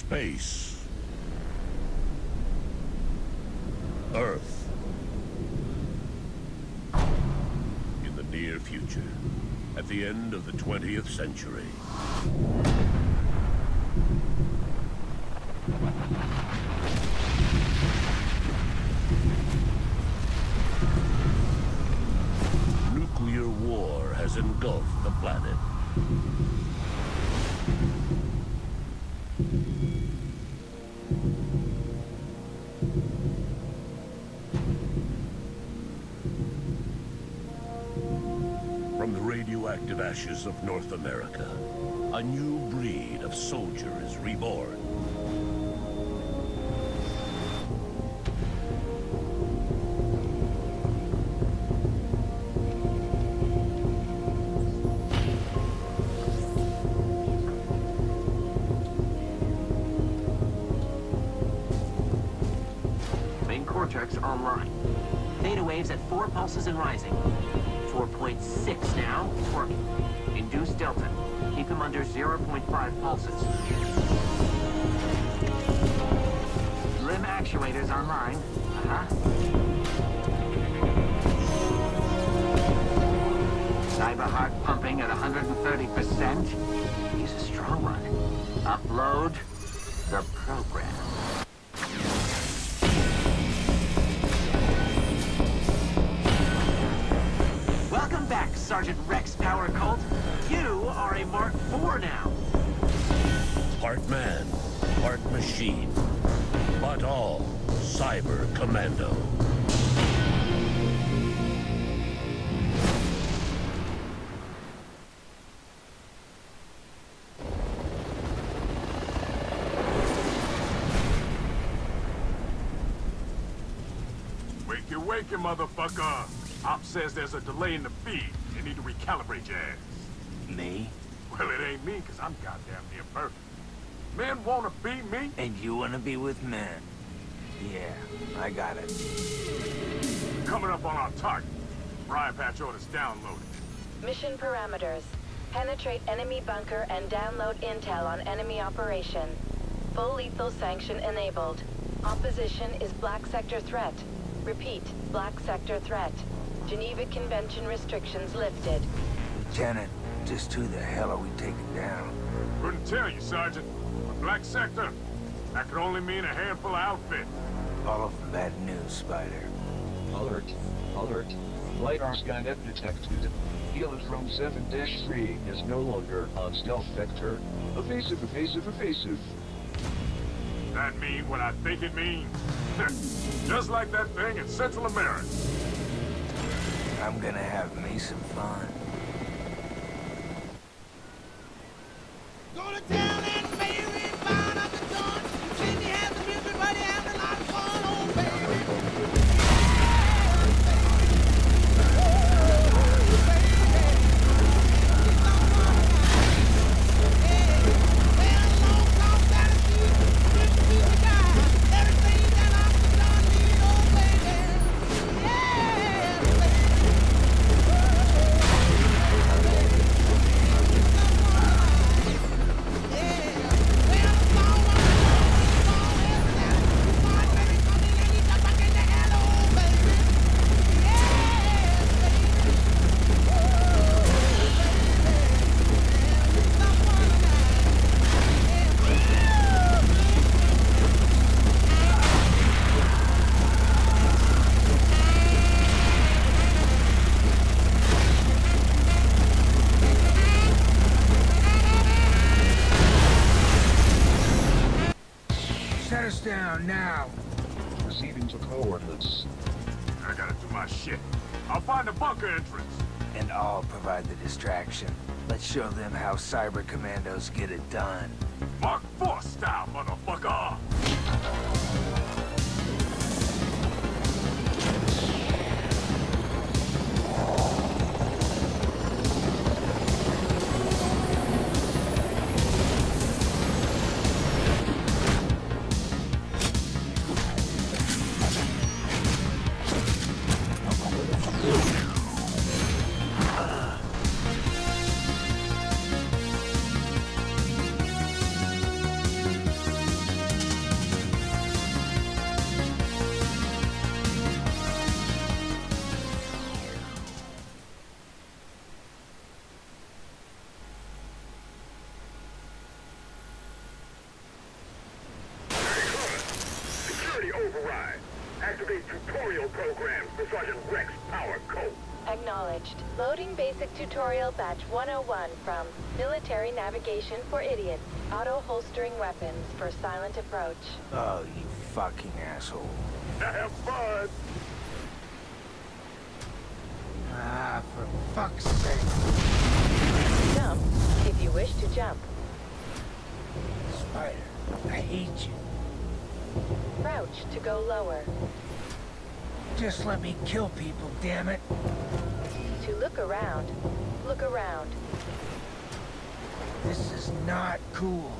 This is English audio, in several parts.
Space. Earth. In the near future, at the end of the 20th century. Radioactive ashes of North America, a new breed of soldier is reborn. Main cortex online. Theta waves at 4 pulses and rising. 4.6 now, working. Induce delta. Keep him under 0.5 pulses. Limb actuators online. Uh-huh. Cyber heart pumping at 130%. He's a strong one. Upload the program. Sergeant Rex Power Colt. You are a Mark IV now. Part man, part machine, but all Cyber Commando. Wakey, wakey, motherfucker. Op says there's a delay in the feed. You need your ass. Me? Well, it ain't me, because I'm goddamn near perfect. Men want to be me? And you want to be with men? Yeah, I got it. Coming up on our target. Briar Patch orders downloaded. Mission parameters. Penetrate enemy bunker and download intel on enemy operation. Full lethal sanction enabled. Opposition is Black Sector threat. Repeat, Black Sector threat. Geneva Convention restrictions lifted. Lieutenant, just who the hell are we taking down? Couldn't tell you, Sergeant. But Black Sector, that could only mean a handful of outfits. All of them bad news, Spider. Alert. Alert. LiDAR Skynet detected. Helitron 7-3 is no longer on stealth vector. Evasive, evasive, evasive. That mean what I think it means. Just like that thing in Central America. I'm gonna have me some fun. Set down now. Proceeding to coordinates. I gotta do my shit. I'll find the bunker entrance. And I'll provide the distraction. Let's show them how cyber commandos get it done. Mark 4 style, motherfucker! Tutorial batch 101 from Military Navigation for Idiots. Auto-holstering weapons for silent approach. Oh, you fucking asshole. Have fun. Ah, for fuck's sake. Jump if you wish to jump. Spider, I hate you. Crouch to go lower. Just let me kill people, damn it. To look around, look around. This is not cool.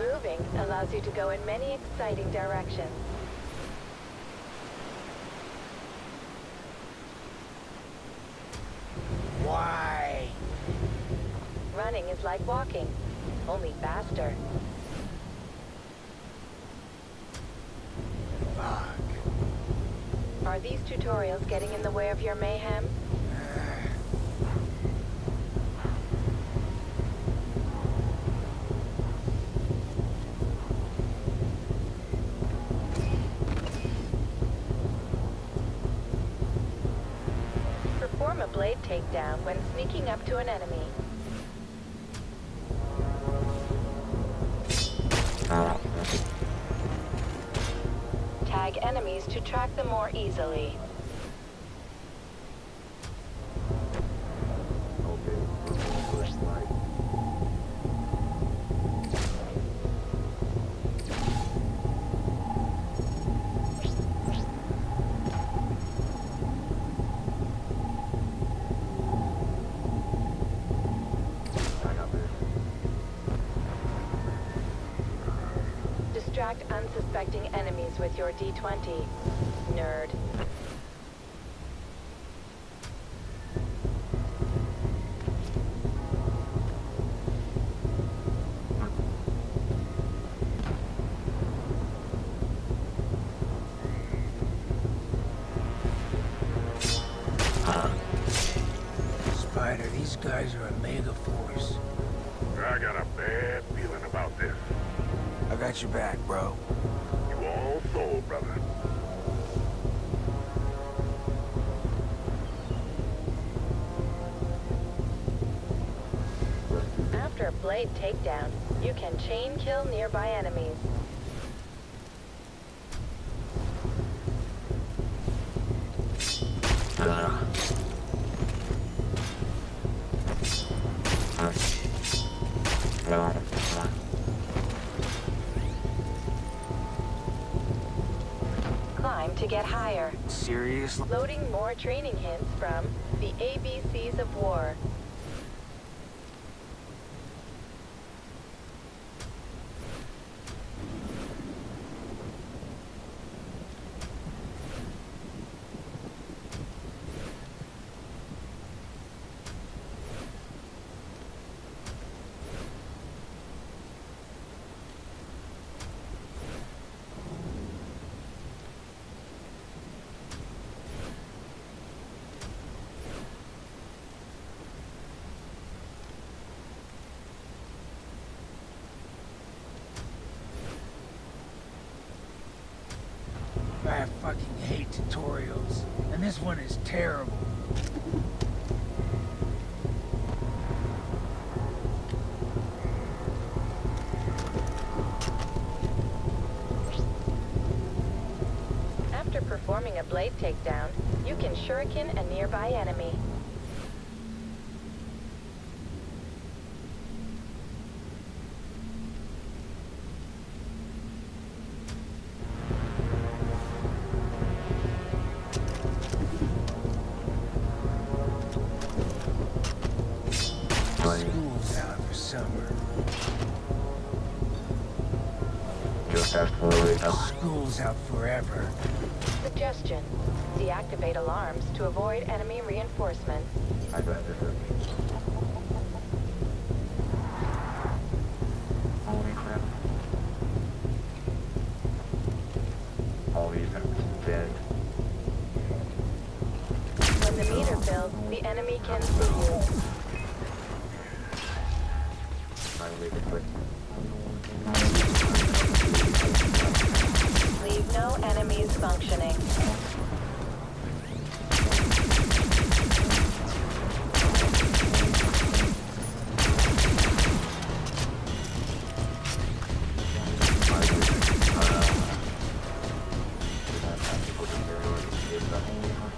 Moving allows you to go in many exciting directions. Why? Running is like walking, only faster. Fuck. Are these tutorials getting in the way of your mayhem? Perform a blade takedown when sneaking up to an enemy. Distract unsuspecting enemies with your D20. Nerd. Spider, these guys are Omega Force. I got a bad feeling about this. I got your back, chain kill nearby enemies. Climb to get higher. Seriously? Loading more training hints from the ABCs of War. I fucking hate tutorials. And this one is terrible. After performing a blade takedown, you can shuriken a nearby enemy. something.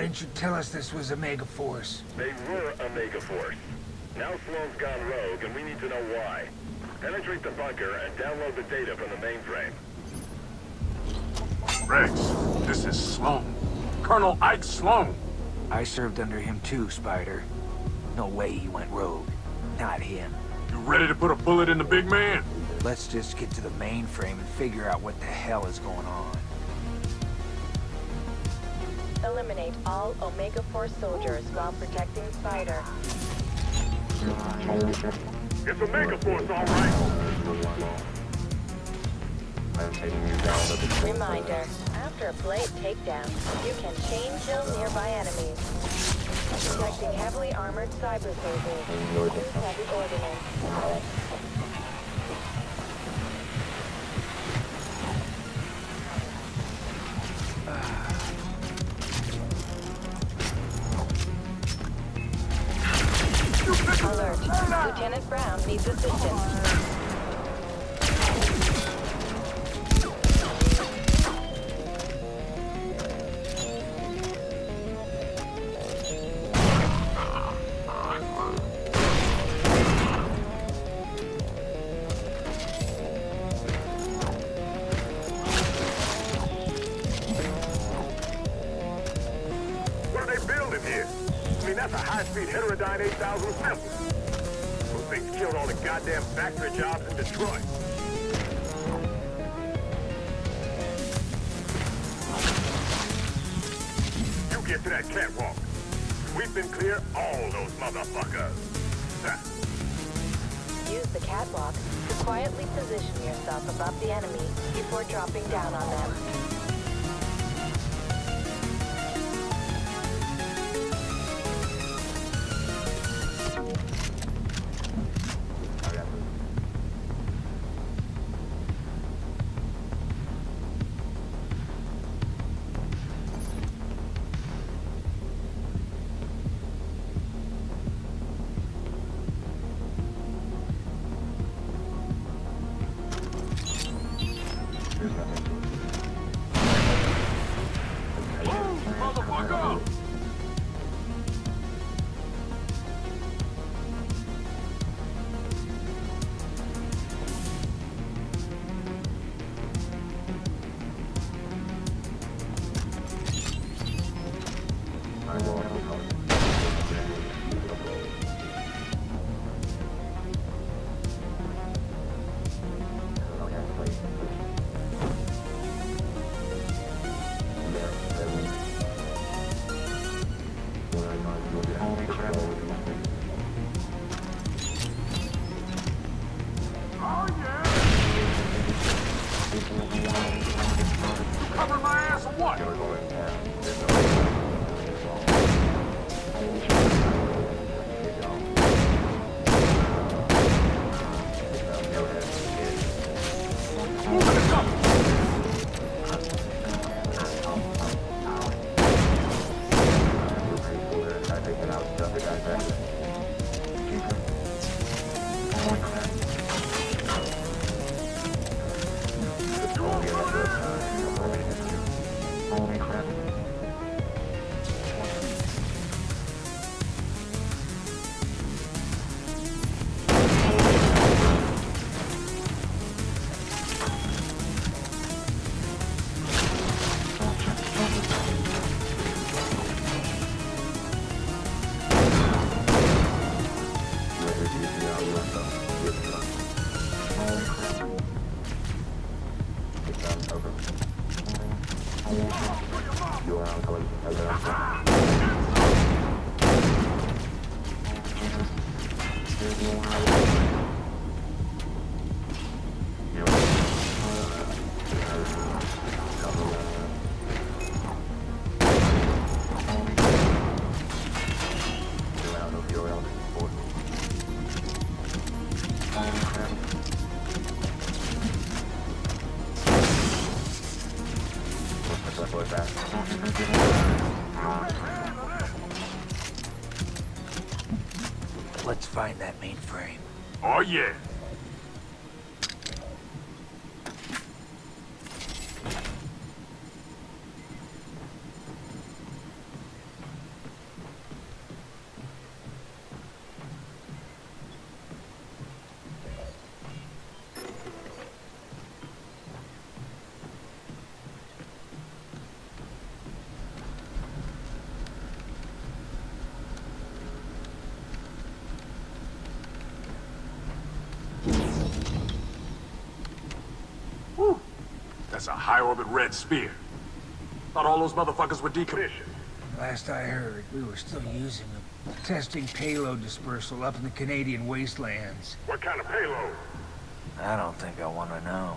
Why didn't you tell us this was Omega Force? They were Omega Force. Now Sloan's gone rogue, and we need to know why. Penetrate the bunker and download the data from the mainframe. Rex, this is Sloan. Colonel Ike Sloan. I served under him too, Spider. No way he went rogue. Not him. You ready to put a bullet in the big man? Let's just get to the mainframe and figure out what the hell is going on. Eliminate all Omega Force soldiers while protecting Spider. It's Omega Force, all right. I'm taking you down Reminder, after a blade takedown, you can chain kill nearby enemies. Detecting heavily armored cyber soldiers. Heavy ordnance. Lieutenant Brown needs assistance. Jobs. You get to that catwalk. We've been clear all those motherfuckers. Use the catwalk to quietly position yourself above the enemy before dropping down on them. Yeah. That's a high-orbit red spear. Thought all those motherfuckers were decommissioned. Last I heard, we were still using them. Testing payload dispersal up in the Canadian wastelands. What kind of payload? I don't think I want to know.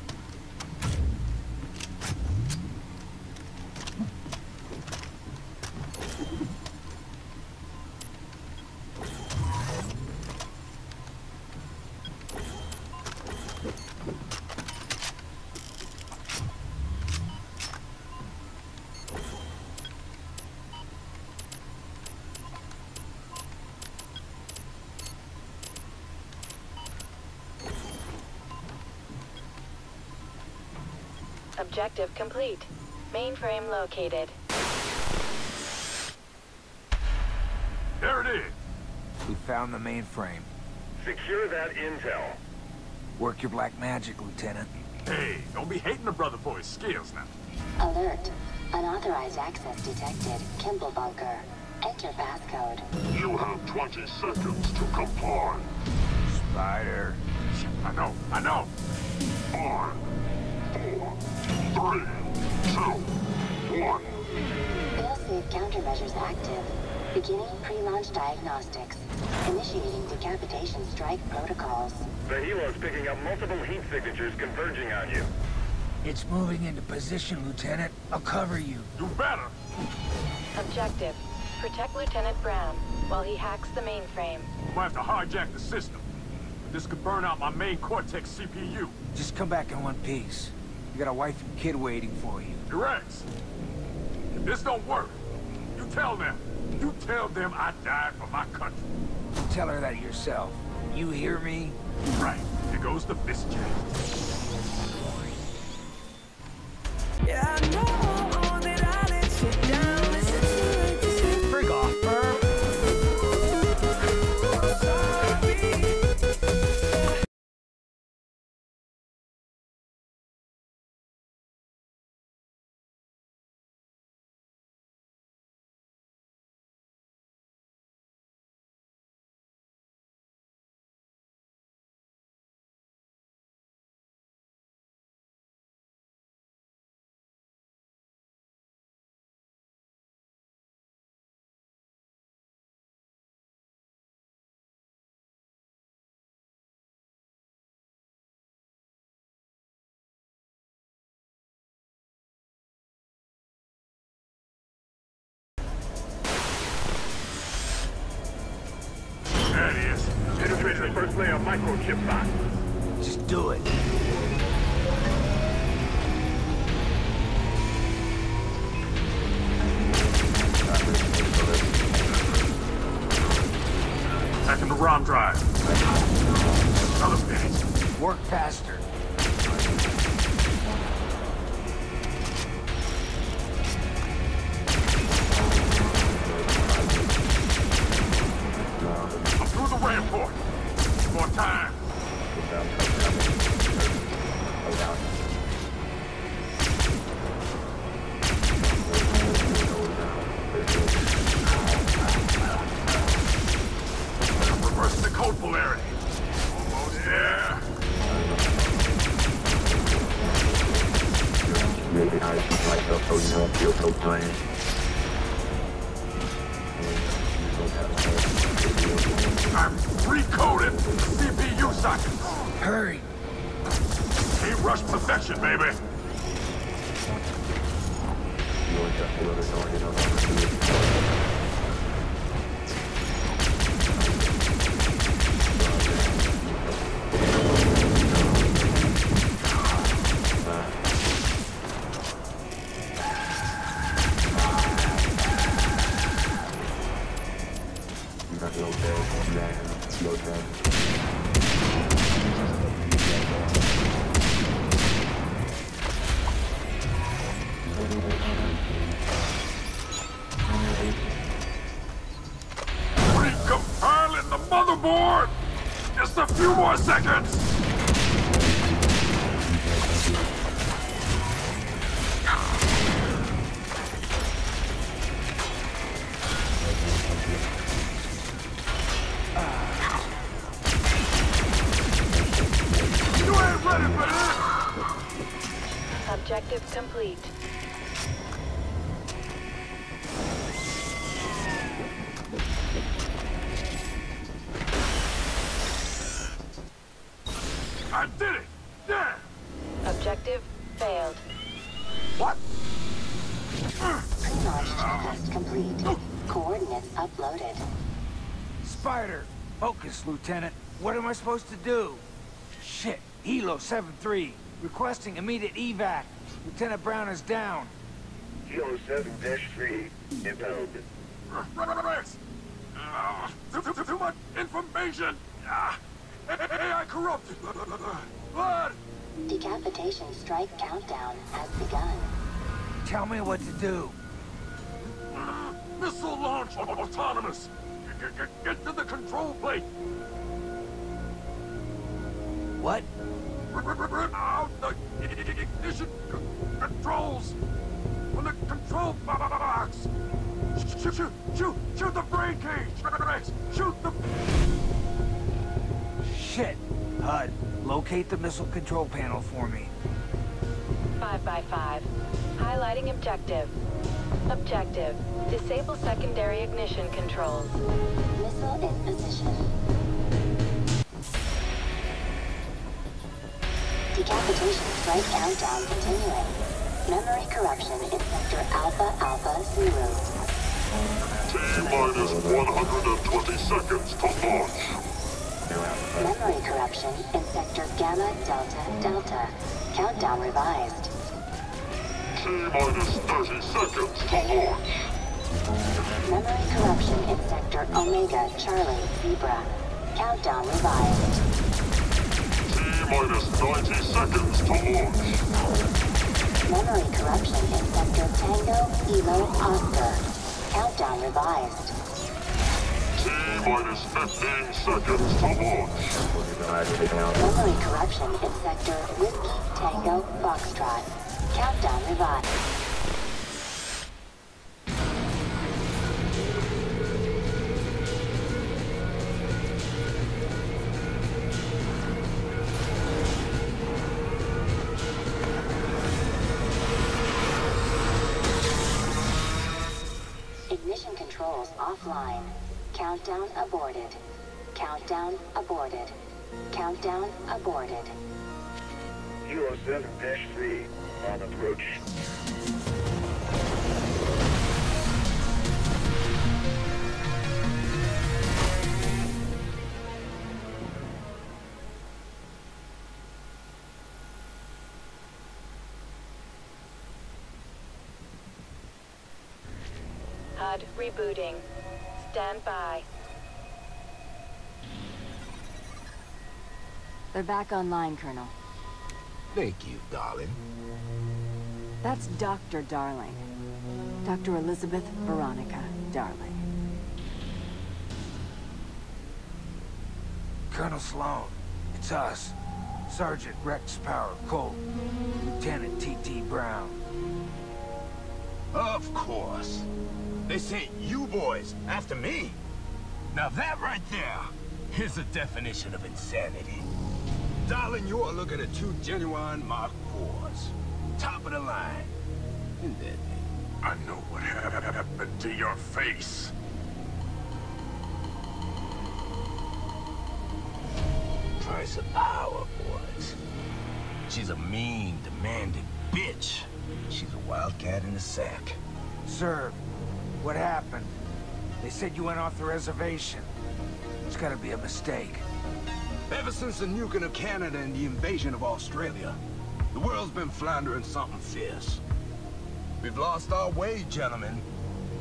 Objective complete. Mainframe located. There it is. We found the mainframe. Secure that intel. Work your black magic, Lieutenant. Hey, don't be hating the brother for his skills now. Alert. Unauthorized access detected. Kimball bunker. Enter passcode. You have 20 seconds to comply. Spider. I know, I know. Five, four, three, two, one. Failsafe countermeasures active. Beginning pre-launch diagnostics. Initiating decapitation strike protocols. The helo's picking up multiple heat signatures converging on you. It's moving into position, Lieutenant. I'll cover you. You better. Objective. Protect Lieutenant Brown while he hacks the mainframe. I'm gonna have to hijack the system. This could burn out my main Cortex CPU. Just come back in one piece. You got a wife and kid waiting for you. Rex, if this don't work, you tell them. You tell them I died for my country. Tell her that yourself. You hear me? Right. Here goes the fist jam. Yeah, I know do it. Back in the ROM drive. Another finish. Work faster. I'm through the rampart. More time. Reversing the Objective complete. I did it! Yeah! Objective failed. What? Pre-launch checklist complete. Coordinates uploaded. Spider! Focus, Lieutenant. What am I supposed to do? Shit. Hilo 7-3. Requesting immediate evac. Lieutenant Brown is down. Kilo 7-3, inbound. Rex! Uh, too, too, too much information! Ah, AI corrupted! Blood! Decapitation strike countdown has begun. Tell me what to do. Missile launch autonomous! Get, get, get to the control plate! What? Out the ignition controls! On the control box! Shoot, shoot, shoot, shoot the brain cage! Shoot the... Shit. HUD, locate the missile control panel for me. 5 by 5 Highlighting objective. Objective. Disable secondary ignition controls. Missile in position. Decapitation strike countdown continuing. Memory corruption in sector Alpha Alpha Zulu. T-minus 120 seconds to launch. Memory corruption in sector Gamma Delta Delta. Countdown revised. T-minus 30 seconds to launch. Memory corruption in sector Omega Charlie Zebra. Countdown revised. T-minus 90 seconds to launch. Memory corruption in sector Tango Elo Oscar. Countdown revised. T-minus 15 seconds to launch. Memory corruption in sector Whiskey Tango Foxtrot. Countdown revised. Offline. Countdown aborted. Countdown aborted. Countdown aborted. Kilo 7-3, on approach. HUD rebooting. Stand by. They're back online, Colonel. Thank you, darling. That's Dr. Darling. Dr. Elizabeth Veronica Darling. Colonel Sloan, it's us. Sergeant Rex Power Colt. Lieutenant T.T. Brown. Of course. They sent you boys after me. Now that right there is a definition of insanity. Darling, you are looking at two genuine Mark IVs. Top of the line. And then, I know what happened to your face. price of power, boys. She's a mean, demanding bitch. She's a wildcat in the sack. Sir, what happened? They said you went off the reservation. It's gotta be a mistake. Ever since the nuking of Canada and the invasion of Australia, the world's been floundering something fierce. We've lost our way, gentlemen.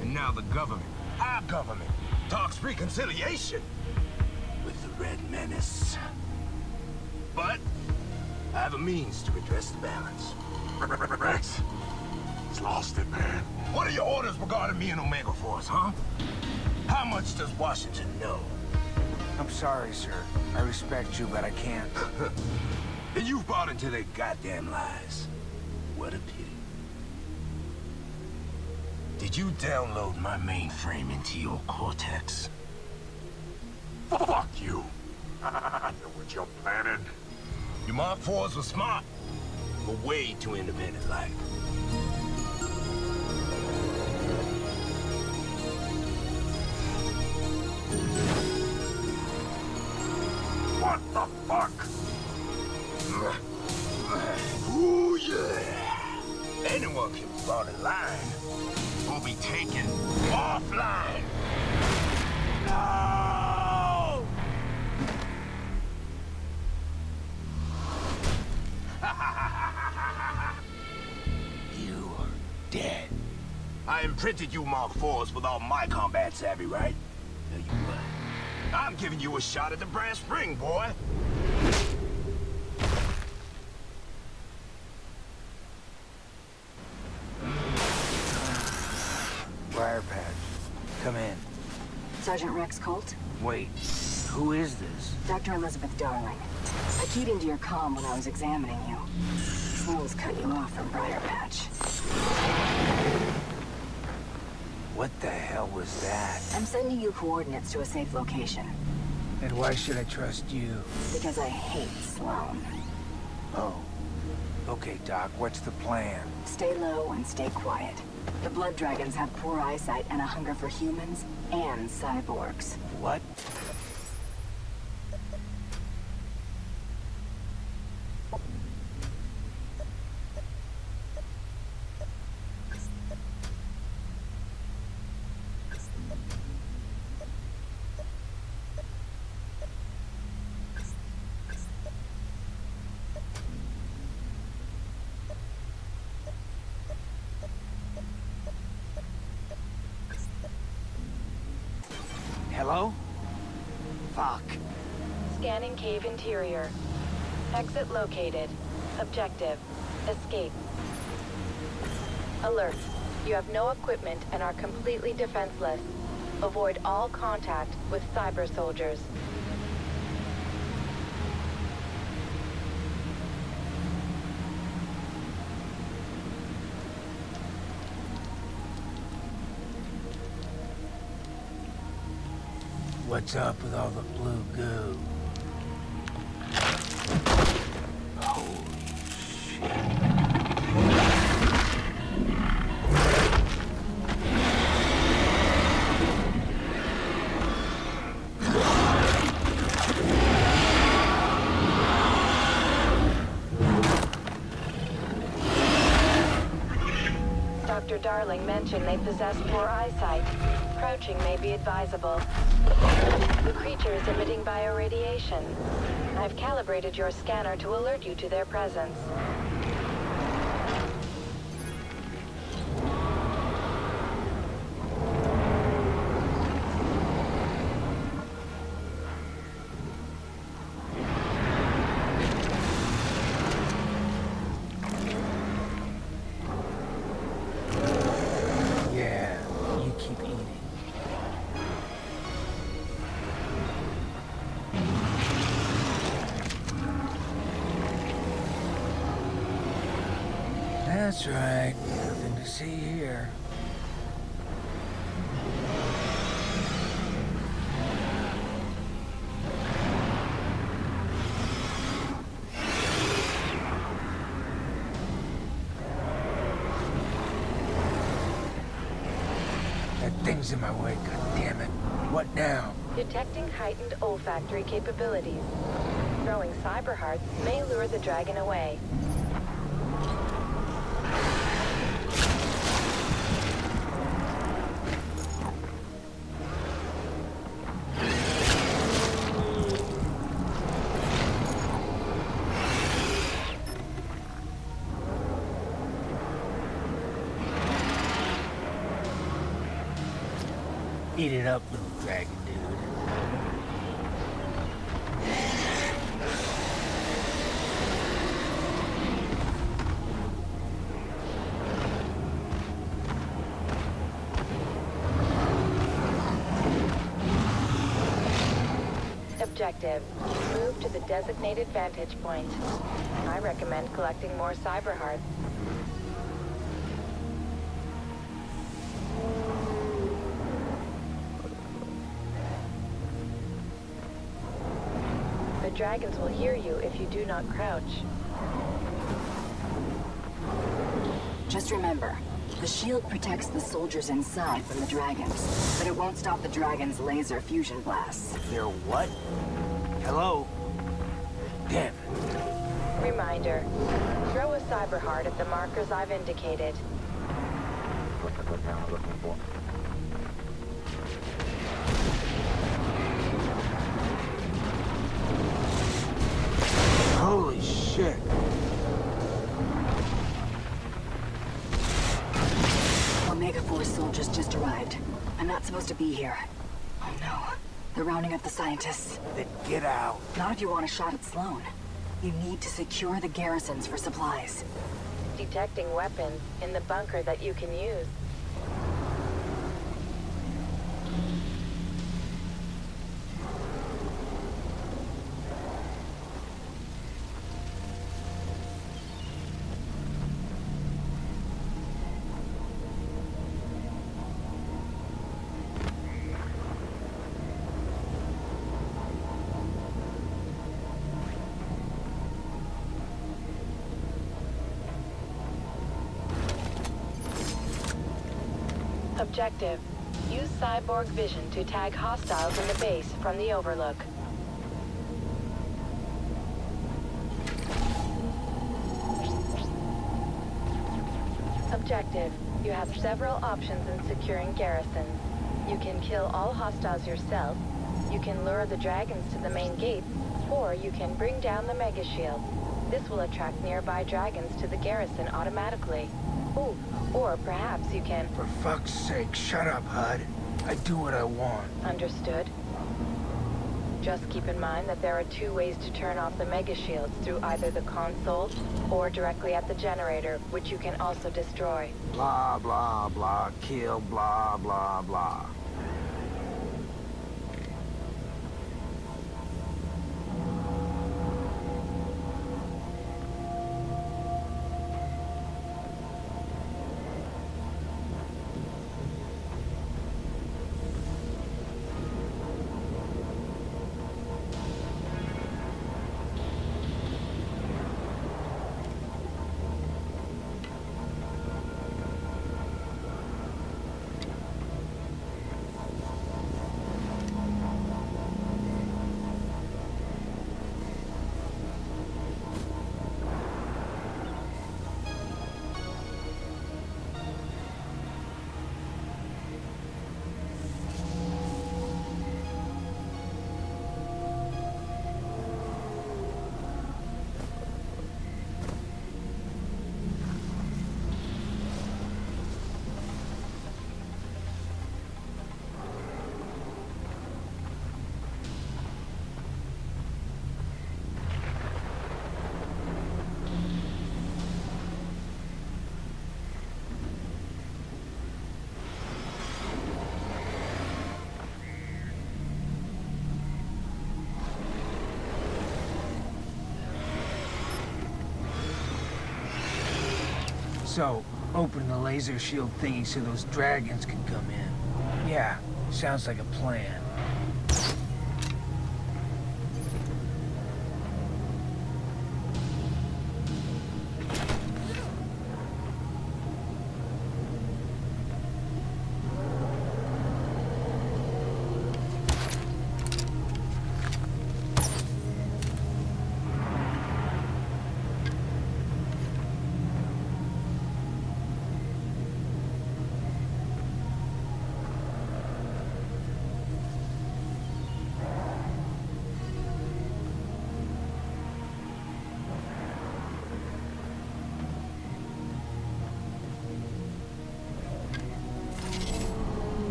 And now the government, our government, talks reconciliation with the Red Menace. But I have a means to redress the balance. Rex, he's lost it, man. What are your orders regarding me and Omega Force, huh? How much does Washington know? I'm sorry, sir. I respect you, but I can't. And you've bought into their goddamn lies. What a pity. Did you download my mainframe into your Cortex? Fuck you. I know what you're planning. Your Mark IVs were smart. but way too independent-like. What the fuck? Ooh, yeah. Anyone can fall in line. Will be taken offline. No! you are dead. I imprinted you Mark IVs with all my combat savvy, right? Tell you what. I'm giving you a shot at the brass ring, boy. Briar Patch. Come in. Sergeant Rex Colt? Wait, who is this? Dr. Elizabeth Darling. I keyed into your comm when I was examining you. Sloan's cut you off from Briar Patch. What the hell was that? I'm sending you coordinates to a safe location. And why should I trust you? Because I hate Sloan. Oh. Okay, Doc, what's the plan? Stay low and stay quiet. The Blood Dragons have poor eyesight and a hunger for humans and cyborgs. What? Hello? Fuck. Scanning cave interior. Exit located. Objective. Escape. Alert. You have no equipment and are completely defenseless. Avoid all contact with cyber soldiers. What's up with all the blue goo? They possess poor eyesight. Crouching may be advisable. The creature is emitting bioradiation. I've calibrated your scanner to alert you to their presence. Heightened olfactory capabilities. Throwing cyber hearts may lure the dragon away. Objective. Move to the designated vantage point. I recommend collecting more cyber hearts. The dragons will hear you if you do not crouch. Just remember, the shield protects the soldiers inside from the dragons, but it won't stop the dragons' laser fusion blasts. They're what? Hello? Damn. Reminder. Throw a cyber heart at the markers I've indicated. Holy shit. Not supposed to be here. Oh no. They're rounding up the scientists. Then get out. Not if you want a shot at Sloan. You need to secure the garrisons for supplies. Detecting weapons in the bunker that you can use. Objective. Use cyborg vision to tag hostiles in the base from the overlook. Objective. You have several options in securing garrisons. You can kill all hostiles yourself, you can lure the dragons to the main gate, or you can bring down the mega shield. This will attract nearby dragons to the garrison automatically. Ooh, or perhaps you can... For fuck's sake, shut up, HUD. I do what I want. Understood. Just keep in mind that there are two ways to turn off the mega shields through either the console or directly at the generator, which you can also destroy. Blah, blah, blah, kill, blah, blah, blah. So, open the laser shield thingy so those dragons can come in. Yeah, sounds like a plan.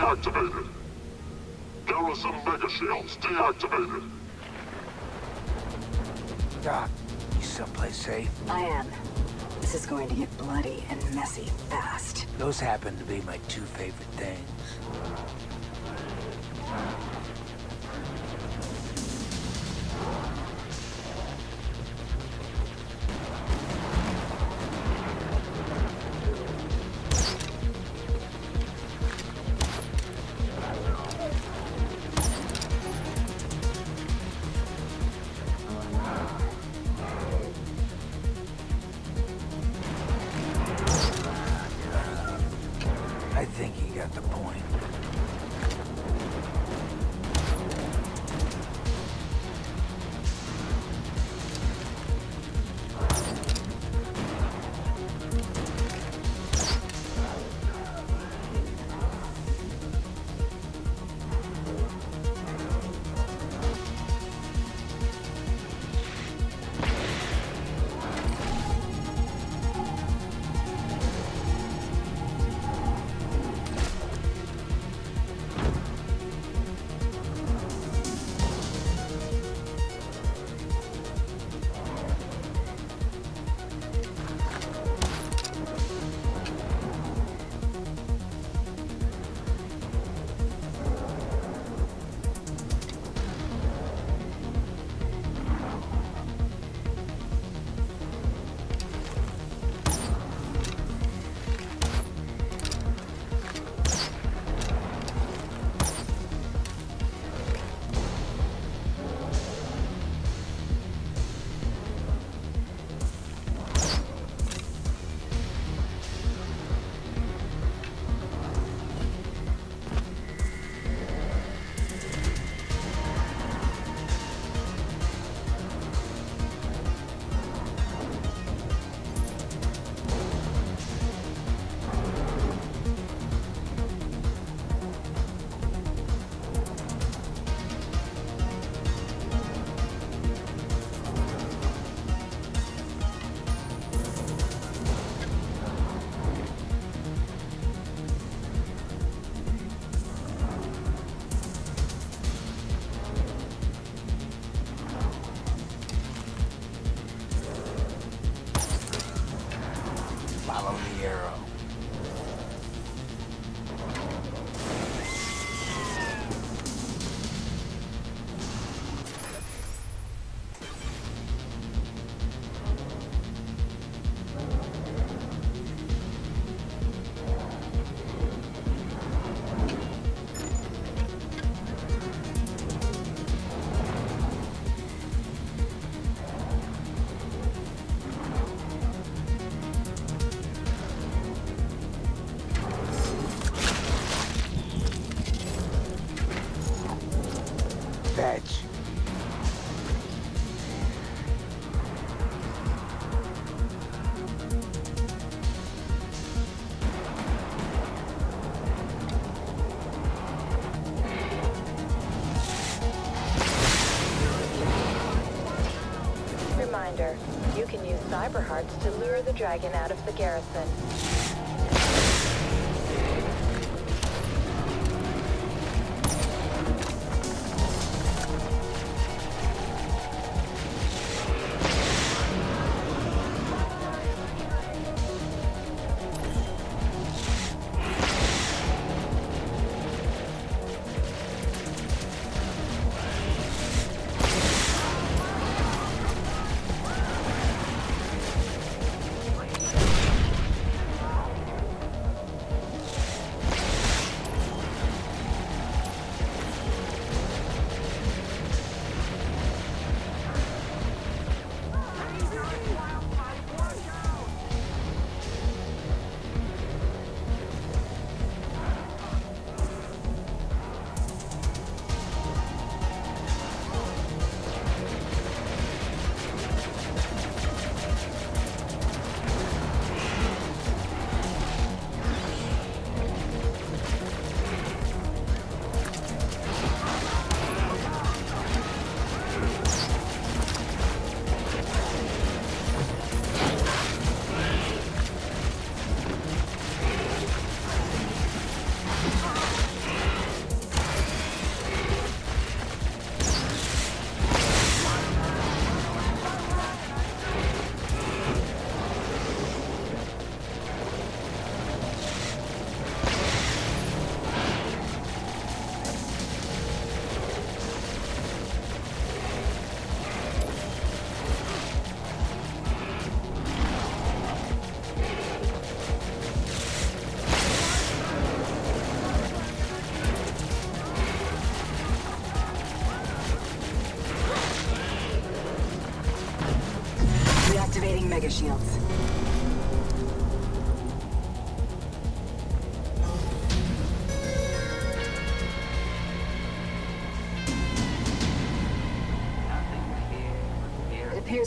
Deactivated. Garrison mega shields deactivated. Doc, you someplace safe? I am. This is going to get bloody and messy fast. Those happen to be my two favorite things. Dragon out of the garrison.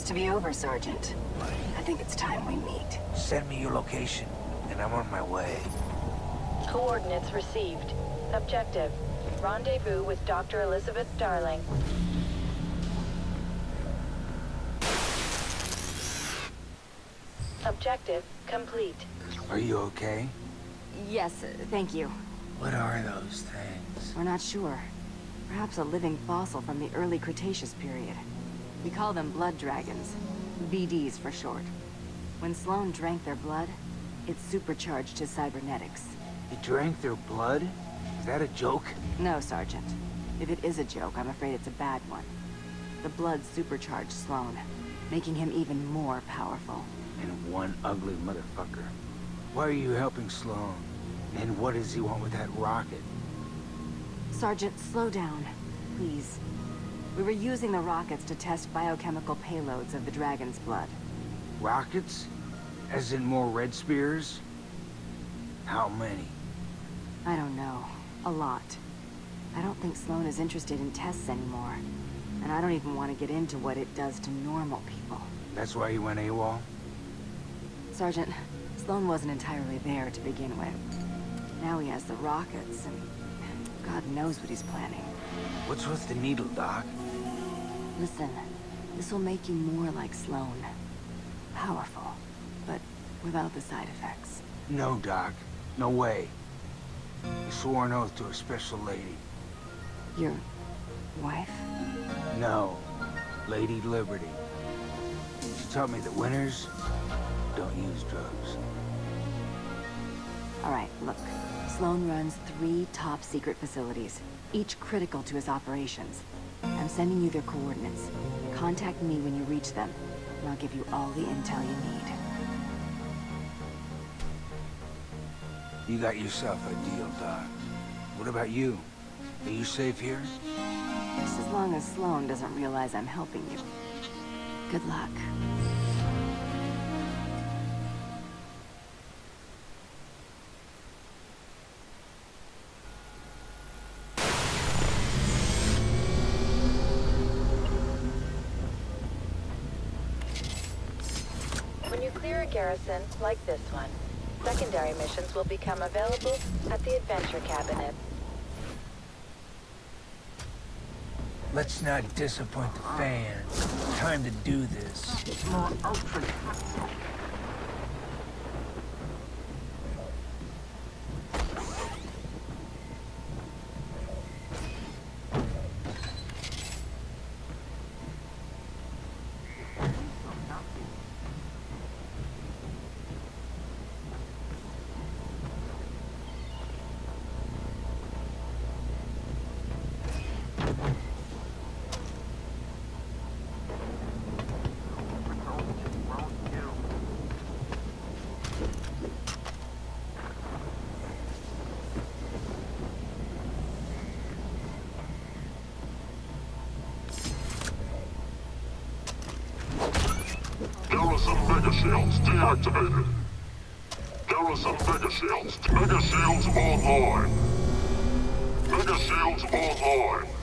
Appears to be over, Sergeant. I think it's time we meet. Send me your location, and I'm on my way. Coordinates received. Objective. Rendezvous with Dr. Elizabeth Darling. Objective complete. Are you okay? Yes, uh, thank you. What are those things? We're not sure. Perhaps a living fossil from the early Cretaceous period. We call them blood dragons. BDs for short. When Sloan drank their blood, it supercharged his cybernetics. He drank their blood? Is that a joke? No, Sergeant. If it is a joke, I'm afraid it's a bad one. The blood supercharged Sloan, making him even more powerful. And one ugly motherfucker. Why are you helping Sloan? And what does he want with that rocket? Sergeant, slow down. Please. We were using the rockets to test biochemical payloads of the dragon's blood. Rockets? As in more red spears? How many? I don't know. A lot. I don't think Sloan is interested in tests anymore. And I don't even want to get into what it does to normal people. That's why he went AWOL? Sergeant, Sloan wasn't entirely there to begin with. Now he has the rockets, and God knows what he's planning. What's with the needle, Doc? Listen, this will make you more like Sloan. Powerful, but without the side effects. No, Doc. No way. You swore an oath to a special lady. Your wife? No. Lady Liberty. She taught me that winners don't use drugs. All right, look. Sloan runs three top secret facilities, each critical to his operations. I'm sending you their coordinates. Contact me when you reach them, and I'll give you all the intel you need. You got yourself a deal, Doc. What about you? Are you safe here? Just as long as Sloan doesn't realize I'm helping you. Good luck. Clear a garrison, like this one, secondary missions will become available at the Adventure Cabinet. Let's not disappoint the fans. Time to do this. More ultra. Garrison Mega Shields deactivated. Garrison Mega Shields. Mega Shields online. Mega Shields online.